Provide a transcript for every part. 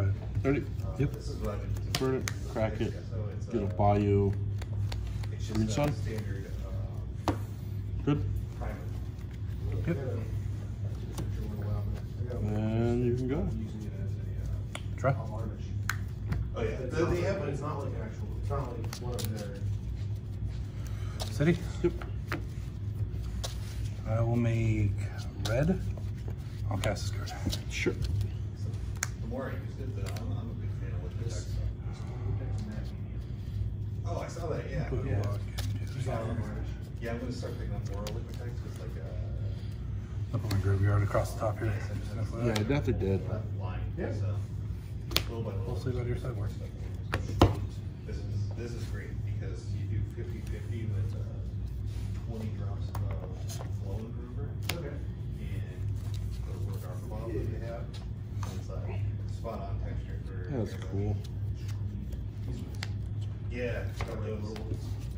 try it. Ready? Yep. This is what I've. Burn it, crack it. So it's, It'll uh, buy you. It's Green a sun? standard, uh, Good. primer. Yep. And you can go. Try. Oh, yeah, they, they have, but it's not like an actual, it's not like one of their. City. Yep. I will make red. I'll cast this card. Sure. The more I use I'm, I'm a big fan of Liquitex. Oh, I saw that, yeah. Put a Yeah, Yeah, I'm gonna start picking up more Liquitex, it's like, uh. Up on my graveyard across the top here. Yeah, now they're dead. Line, Yeah. so, little by little. We'll see about your sideboard. This is, this is great, because you do fifty-fifty with, uh, twenty drops of flow improver. Okay. And the work arc model that you have, it's uh spot on texture for. That's cool. Yeah, those.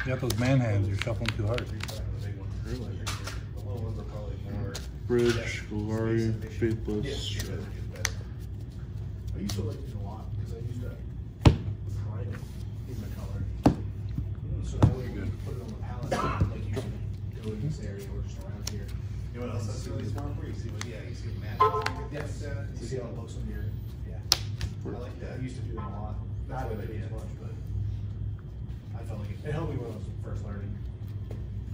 You got those man hands. You're shuffling too hard. The big ones. Really? The little ones are probably more. Bridge, Yeah, Golgari, Faithless. Yeah, Sure. I used to like it a lot because I used to prime it in the color. So that way you put it on the palette, like you can go in this area or just around here. You know what else that's really smart for? You see what, yeah, you see what Matt. Yes, you see how it looks on your, yeah. I like that. I used to do that a lot. That's Not what I really did. as much, but I felt like it, it helped me when I was first learning.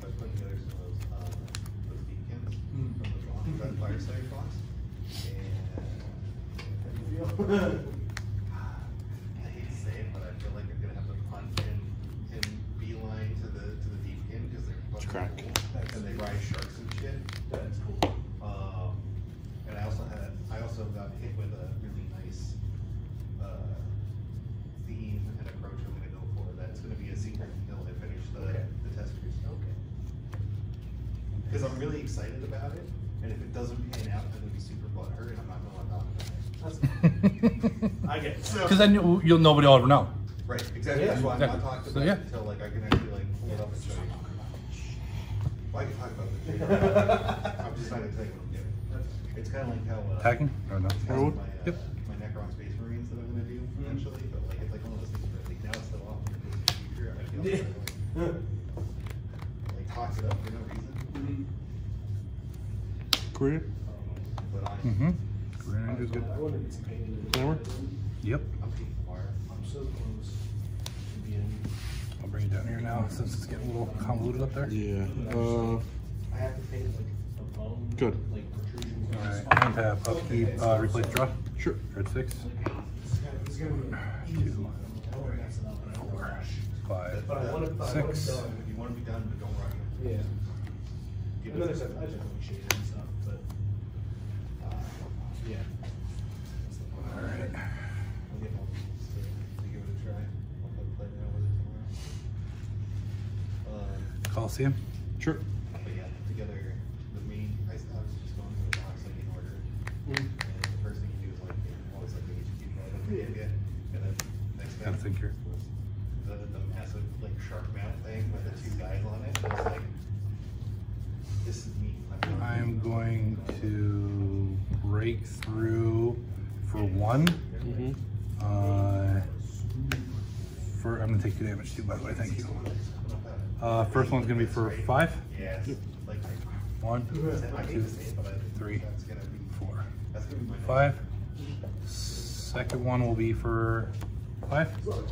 I was putting together some of those, uh, those beacons Mm. from the Red Fireside Fox. And. I hate to say it, but I feel like I'm gonna have to punt and, and beeline to the, to the beacon, cause they're fucking crack. cool. And they ride sharks and shit. That's cool. Um, and I also had, I also got hit with a really nice, uh, theme and approach I'm gonna go for. That's gonna be a secret until I finish the, Okay. the testers. Okay. Cause I'm really excited about it, and if it doesn't pan out, I'm gonna be super butthurt, and I'm not gonna let that. I get it. So- Because then you- you'll nobody will ever know. Right, exactly, that's why I'm not exactly. talking So, about yeah. it until like I can actually like pull it up and show you. Well, I can talk about it. I'm just not gonna tell you what I'm doing. It's kinda like how, uh. Attacking or no? Kind my, uh, Yep. my Necron Space Marines that I'm gonna do eventually, but like, it's like one of those things where like now it's so off in the future, I feel like, like toss it up for no reason, Career. but I, Mm-hmm. Green Ranger's good. I wonder if it's a pain in the. Clamor? Yep. I'm taking fire. I'm so close to being, I'll bring it down here now since it's getting a little convoluted up there. Yeah. Uh, I have to paint like a bone. Good. All right. And tap, upkeep, uh, replace draw. sure. Red six, It's gonna, it's gonna be easy. Two. I don't wanna it I don't four, five, But I want it, but I want it six. done. You wanna be done, but don't rush it. Yeah. Give And then it- there's, I just like shade it and stuff, but, uh, yeah. That's. All right. I'll get home to, to give it a try. I'll play, play around with it tomorrow. Um, Coliseum. Sure. but yeah, together with me, I, s- I was just going through the box like in order. Mm. And the first thing you do is like, you know, always like the HQ card, I forget again. And then next thing. Gotta think here. was The, the massive like shark mount thing with the two guys on it. Break through for one. Mm-hmm. Uh, for I'm gonna take two damage too. By the way, thank you. Uh, first one's gonna be for five. Yes. Like, One, two, to say it, but I think three, that's gonna be, four, that's gonna be my. five. Second one will be for five. One,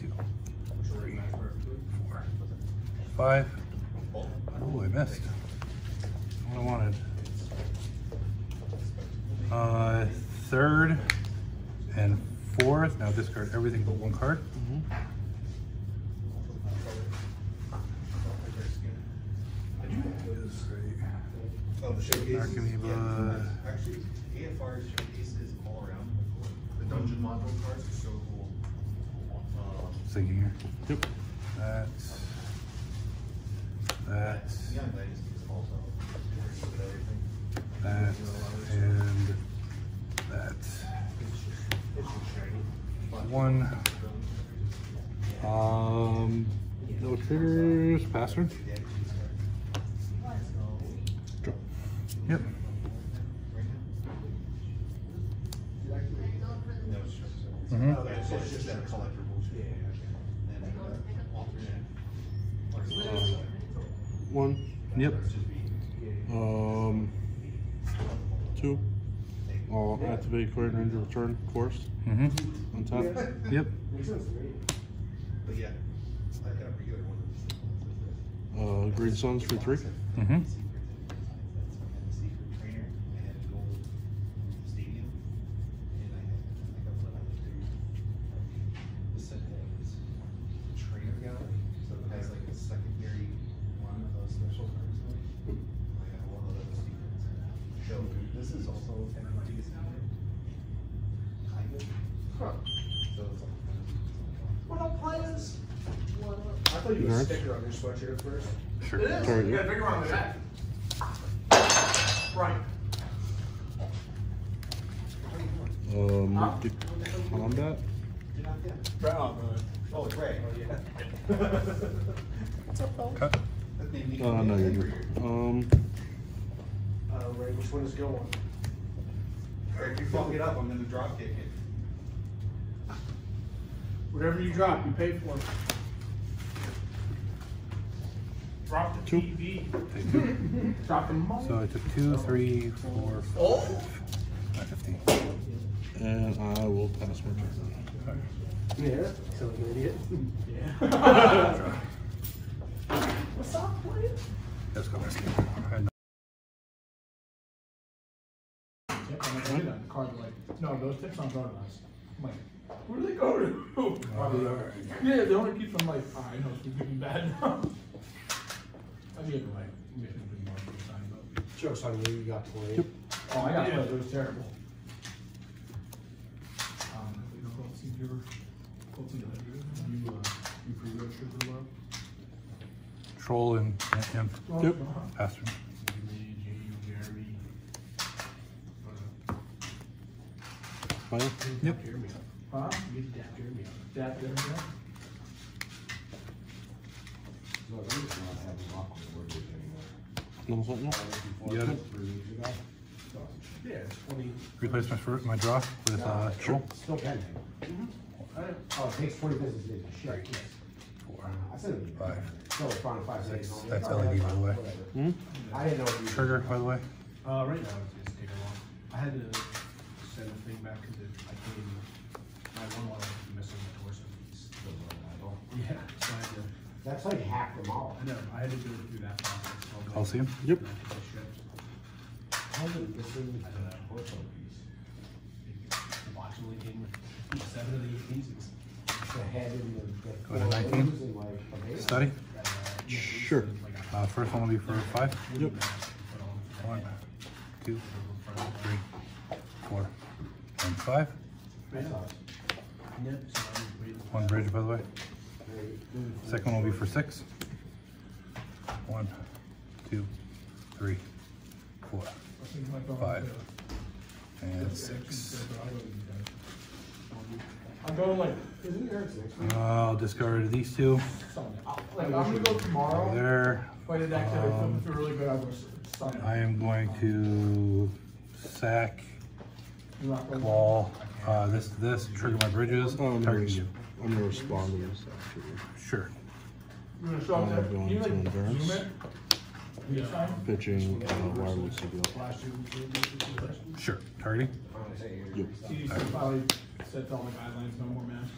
two, three, four, five. Oh, I missed. What I wanted. Uh, third and fourth. Now discard everything but one card. Oh, the showcase. Narcomoeba. Actually, AFR showcase is all around. The dungeon module cards are so cool. Um, Thinking here. Yep. That's. That's. Young One. Um, no triggers. Pass turn. Draw. Yep. Yeah, so it's just that collectibles. Yeah, And then alternate. Or Uh, something. one, Yep. um, two. I'll activate Quirion Ranger Return Course Mm-hmm. on top. Yep. Makes sense to me. But yeah, I got a regular one. Uh, Green Suns for three. Mm-hmm. Secret trainer and gold stadium. And I had, I got what I would do. The set has the trainer gallery, so it has like a secondary one of those special cards. in it. I have one of those secrets. So this is also technically a secret. Kind of. So it's like. What up, players? What up? You Nerds? had a sticker on your sweatshirt at first. Sure. It is. Sorry, You got a bigger one on the back. Right. Um, the combat. You're not dead. Right on, brother. Oh, it's Ray. Cut. That made me- Uh, no, you're good. Um, Uh, Ray, which one is go on? Or if you fuck it up, I'm gonna drop kick it. Whatever you drop, you pay for it. Drop the Two. TV. Take two. Drop the money. So I took two, three, four, Oh. five, fifteen. and I will pass my turn. Yeah. So an idiot. Yeah. What's up, player? Let's go. And Yep, I'm like, I did that. The card like, no, those tips aren't going to us. I'm like, where do they go to? Oh, Yeah, the owner keeps them like, "Ah, I know it's getting bad now. I gave him like, maybe a bit more for the time, but. Joke's on you, you got played. Yep. Oh, I got played, it was terrible. Um, you know, Colts, you ever, Colts, you, you, uh, you pre-registered for what? Troll and, and Yep. Pastor. Me, you, Jeremy. Fire. Yep. Jeremy. Huh? You get to dap Jeremy up. Dap Jeremy up? Look, I'm just not having luck with wordage anymore. No something? You got it? Three. Yeah, it's twenty. Replace my fruit, my draw with, uh, troll. Still pending. Oh, it takes twenty business days to ship. Yes. Four. I said it'd be. Five. Still, fine, five days. Six. That's LED, by the way. Whatever. Hmm? I didn't know. if you- Trigger, by the way. Uh, right now, it's, it's taking long. I had to send the thing back because I came, my one line was missing the torso piece. Yeah, so I had to, That's like half them all. I know, I had to go through that process. so I'm I'll see him. Yep. I think I shipped. How is it missing I don't know. the torso piece? The watch only came with seven of the eight pieces. The head and the. the Go to 19. like? Study. Uh, Sure. Uh, first one will be for five. Yep. put One, two, three, four, and five. I saw it. Yep, so I'm waiting. One bridge, by the way. Very- Second one will be for six. One, two, three, four, Five. and six. I'm going like, isn't there six weeks? I'll discard these two. Like, I'm gonna go tomorrow. There. If I did that, I Um, feel really good. I was Sunday. I am going to sack, You not going? wall, uh, this, this, trigger my bridges. Oh, I'm target you. I'm gonna respond to this actually. Sure. You gonna show I'm them? going Can you to like endurance. zoom it? Will you sign? Pitching, uh, wireless CBL. Sure. Targeting. I'm gonna say you're- Yep. CDC probably sets all the guidelines, no more masks.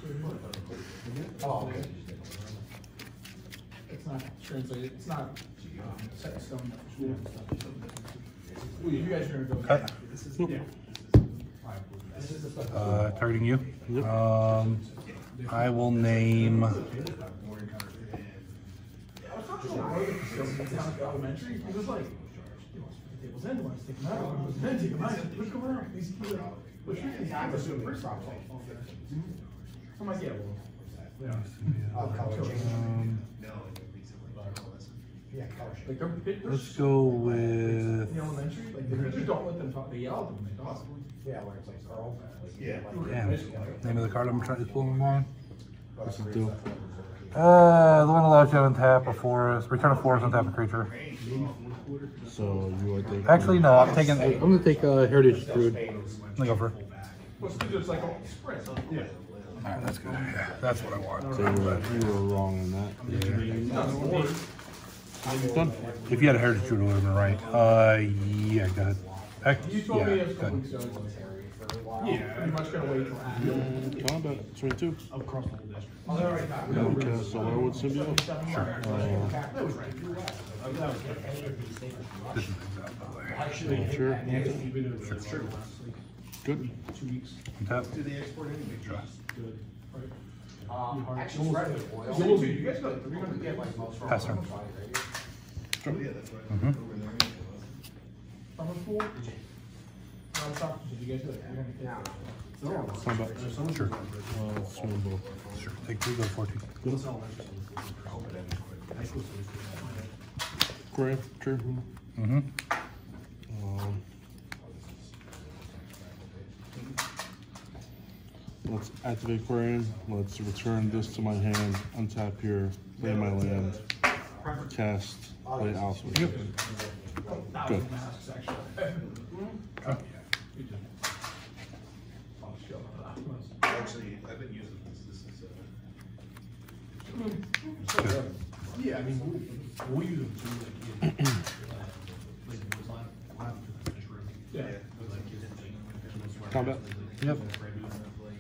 Oh, okay. It's not translated, it's not um, set in stone. yet for school and stuff. Well, you guys are gonna go. Cut. This is, yeah. This is. Uh, targeting you. Yep. Um, I will name, I yeah, well, yeah. Color change. No, it would be something like this. Yeah, color Like, change. they're, they're. let's go with, the elementary, like, they just don't let them talk, they yell at them when they talk. Yeah, where it's like Carl. Yeah. damn, name of the card I'm trying to pull in mind. What's it do? Uh, the one allows you to untap a forest, return a forest, untap a creature. So you are taking. Actually, no, I'm taking, I'm gonna take, uh, Heritage Druid. Spades. I'm go for it. Well, it's just like a sprint. Yeah. All right, that's good. Yeah, that's what I want. So you were, you were wrong on that. Done. If you had a heritage, you would have been right. Uh, yeah, go ahead. Heck, You told me yeah, a go couple ahead. weeks ago, it's like, yeah, pretty much gonna wait till after. Combat, twenty-two. Across the whole district. Oh, they're already back. Okay, so Wirewood Symbiote. Sure. Uh, That was right. This is good, by the way. sure. You've been doing it for the last, like, Good. two weeks. On top. Do they export anything? Good. Um, Hard- actually, almost Fred like- with oil. So we'll see, you guys got three hundred Get like most. Pass her. Oh, yeah, that's right. Mhm. Over there. Summer school? No, I'm talking, did you guys do it? Yeah. get- Combat. Sure. Uh, swimming pool. Sure. Take two, go 14. That's all that's just- High school students do that. Graham, sure. Mm-hmm. Um, Let's activate Quirion. Let's return this to my hand, untap here, play my land, cast, play Alpha. Yep. That Good. actually. We did. I'll show them that was- Actually, I've been using this, this is, uh, Yeah, I mean, we, we use them too, like, in, uh, like, what's lab, lab for the fish room. Yeah. With, like, kids and things, like, fish room swear. Combat. Yep. like, like,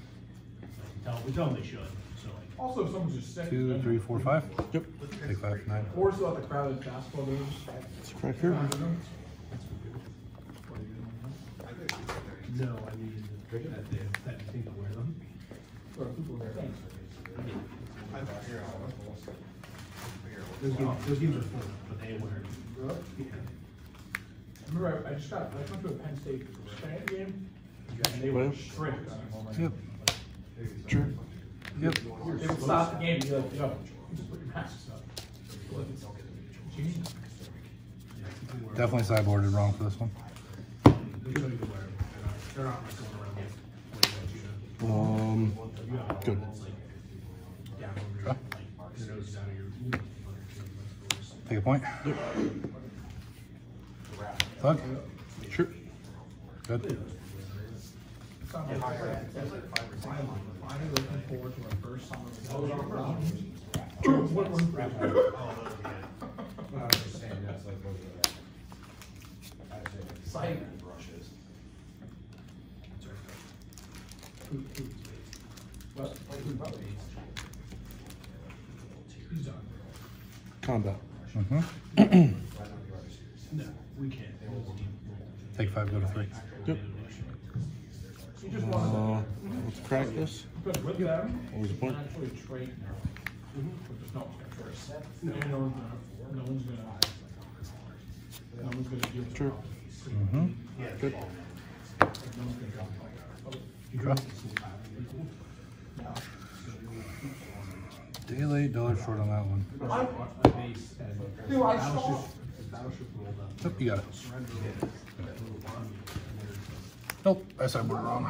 Tell, we tell them they should, so like. Also, if someone's just sick. Two, then- three, four, five. Yep. Take five, nine. Or still the crowded basketball games. Let's crack here. I think it's very- No, I mean, that they, that you think to wear them. Or people there. Thanks. I thought, here, here, I'll- Those games, those games are full, but they wear. Really? Yeah. Remember, I, I just got, I went to a Penn State fan game, and they were strict. Yep. Sure. Yep. They would stop the game, and be like, yo, just put your masks up. Like, it's genius. Definitely sideboarded wrong for this one. They tell you to wear them. They're not, they're not like going around with, with what you Um, Good. one that's like down over your, like, your nose is out of your. Take a point. Thug. sure. Good. Sounds like Finally, finally looking forward to our first summer. What one? I was just saying, that's like, those are, I'd say, Site. brushes. What? He's done. Combat. Mm-hmm. No, we can't. Take five, go to three. Yep. He just wanted Uh, let's crack this. to, because with them, Always a you can point. actually trade now. But there's no one's gonna trade. No one's gonna, no one's gonna, no one's gonna deal with it. Mm-hmm. Good. No one's gonna drop it. Sure. Day late, dollar short on that one. Dude, I saw. Battleship rolled up. Yep, you got it. Surrender rolled. Nope, I sideboarded wrong.